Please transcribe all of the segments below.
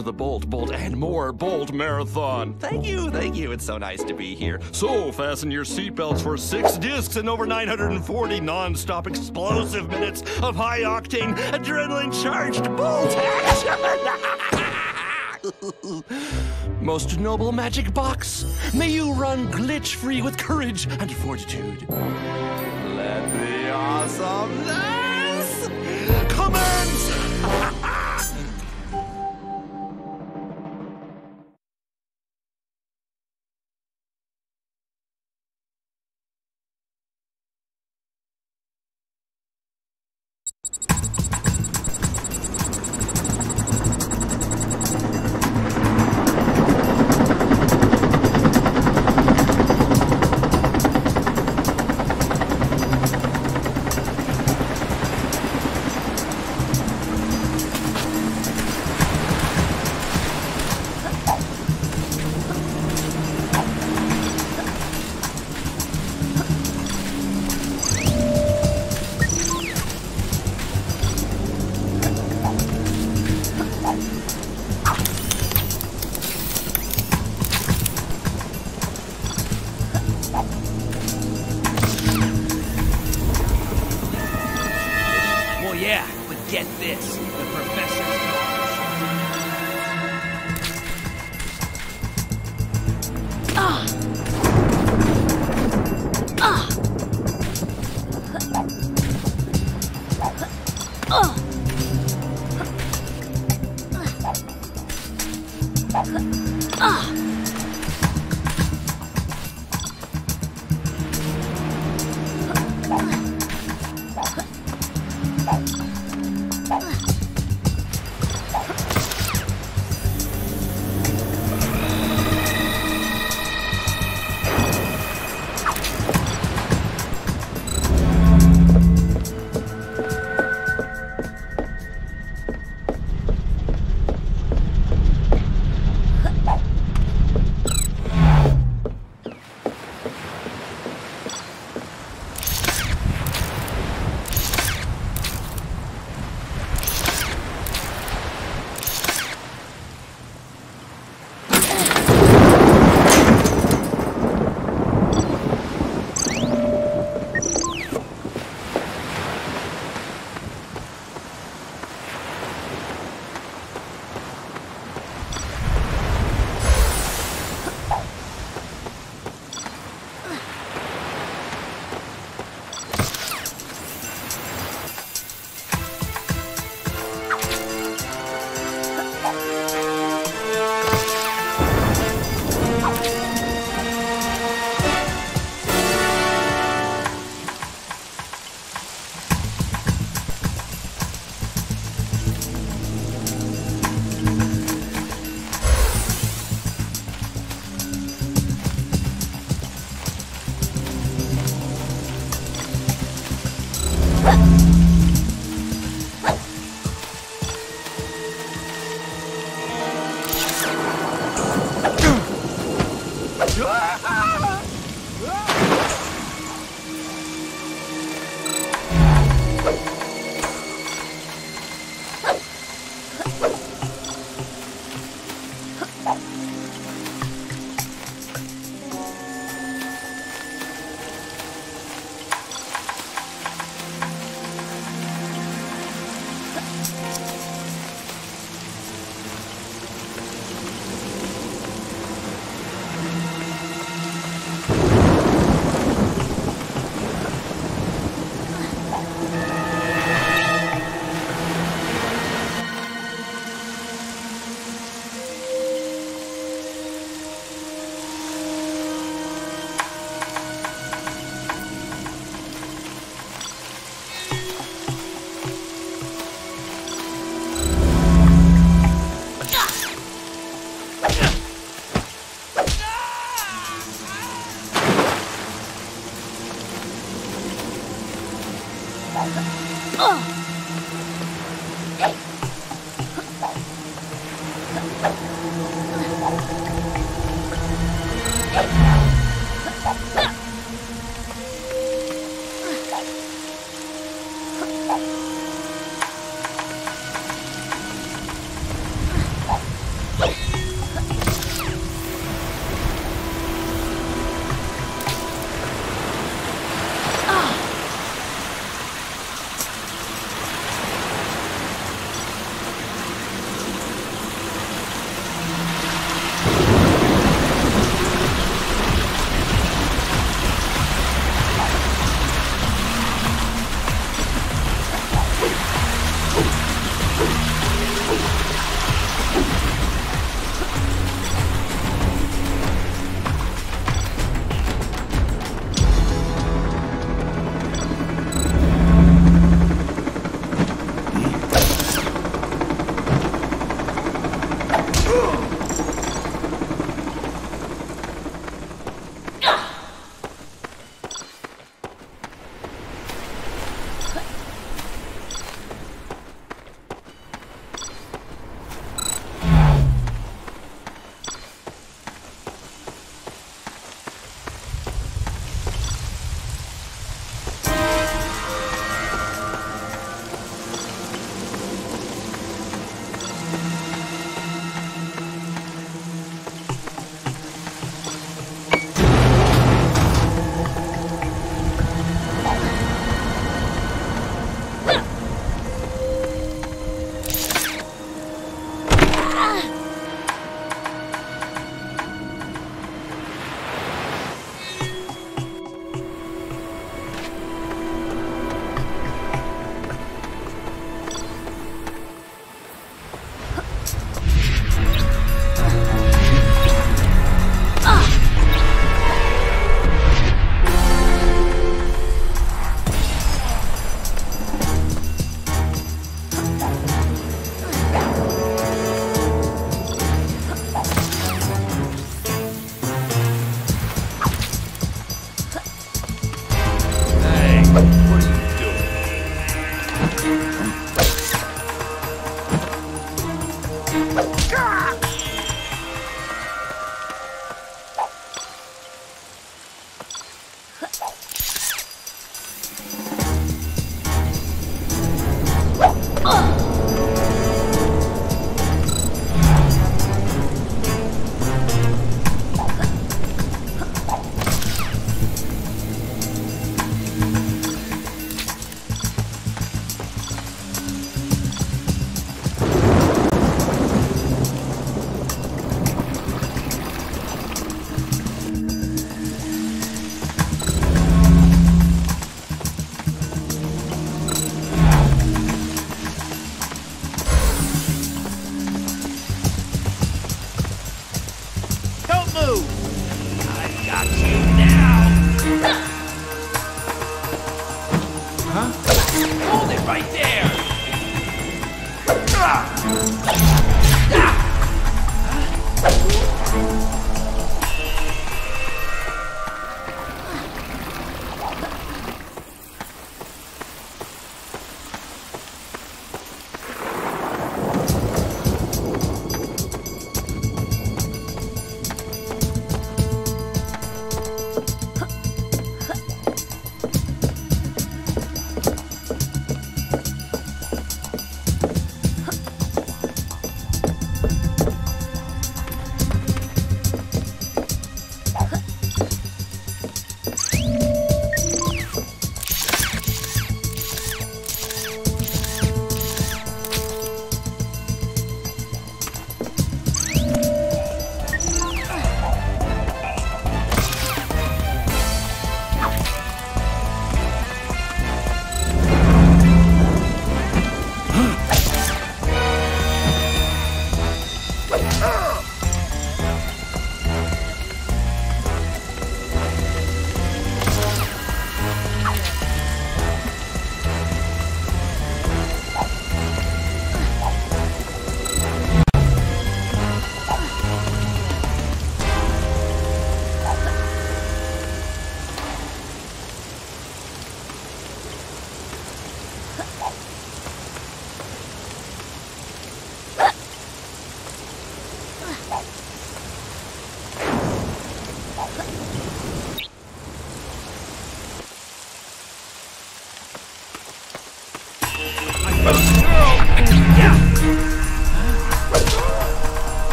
to the Bolt, Bolt, and more Bolt Marathon. Thank you, thank you. It's so nice to be here. So, fasten your seatbelts for six discs and over 940 non-stop explosive minutes of high-octane, adrenaline-charged Bolt action. Most noble magic box, may you run glitch-free with courage and fortitude. Let the awesomeness 来的。啊、呃！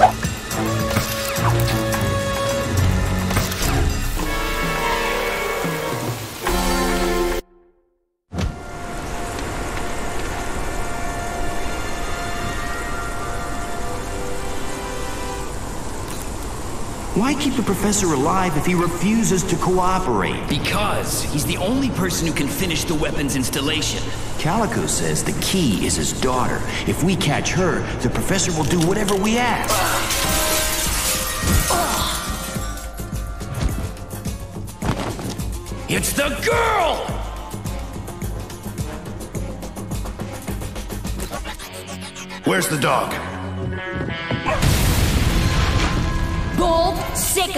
어? Why keep the professor alive if he refuses to cooperate? Because he's the only person who can finish the weapons installation. Calico says the key is his daughter. If we catch her, the professor will do whatever we ask. It's the girl! Where's the dog? Bold, sick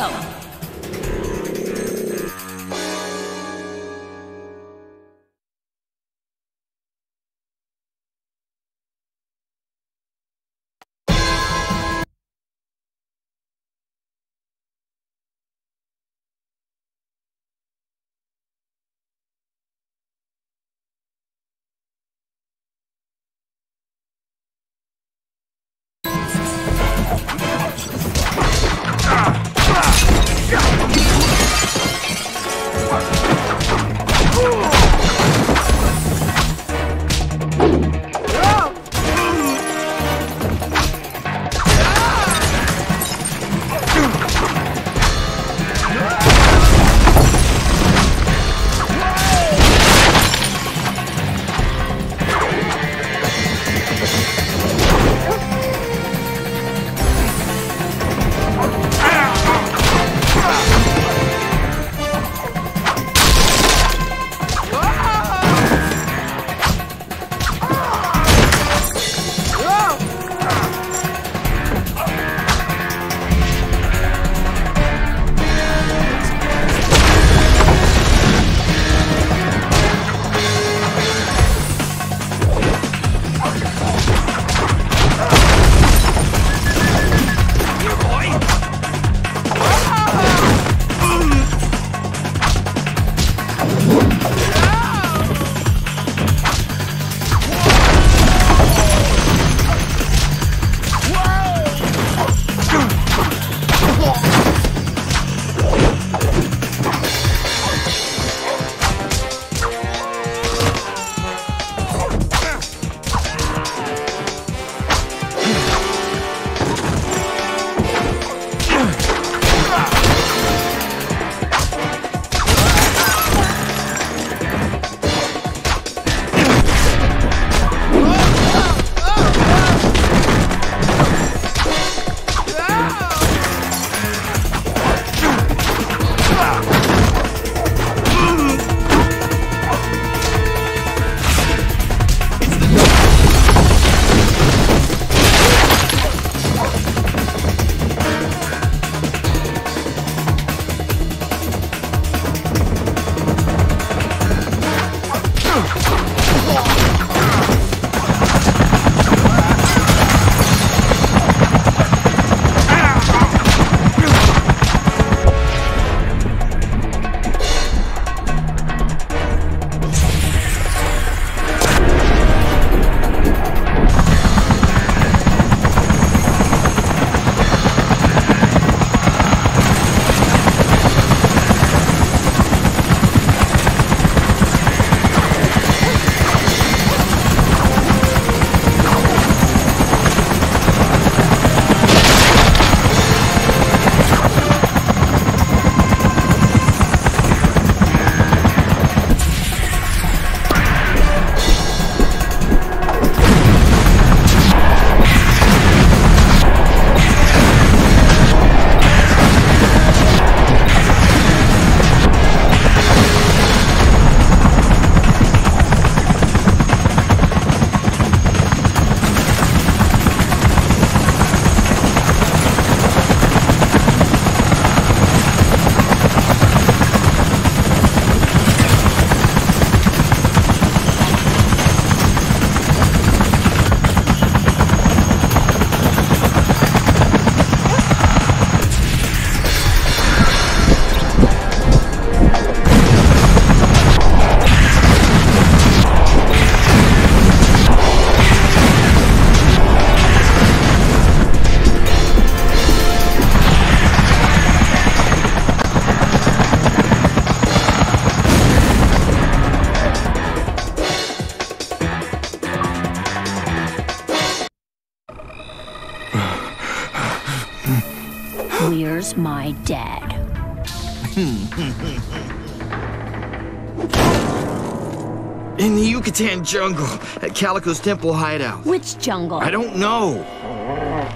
In the Yucatan jungle, at Calico's temple hideout. Which jungle? I don't know.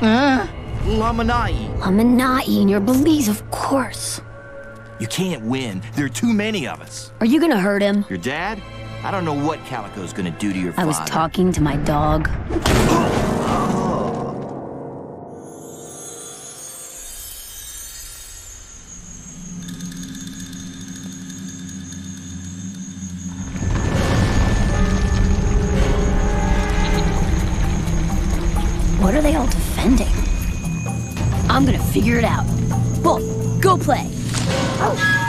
Uh, Lamanai. Lamanai and your Belize, of course. You can't win. There are too many of us. Are you gonna hurt him? Your dad? I don't know what Calico's gonna do to your I father. was talking to my dog. I'm gonna figure it out. Bull, go play. Oh.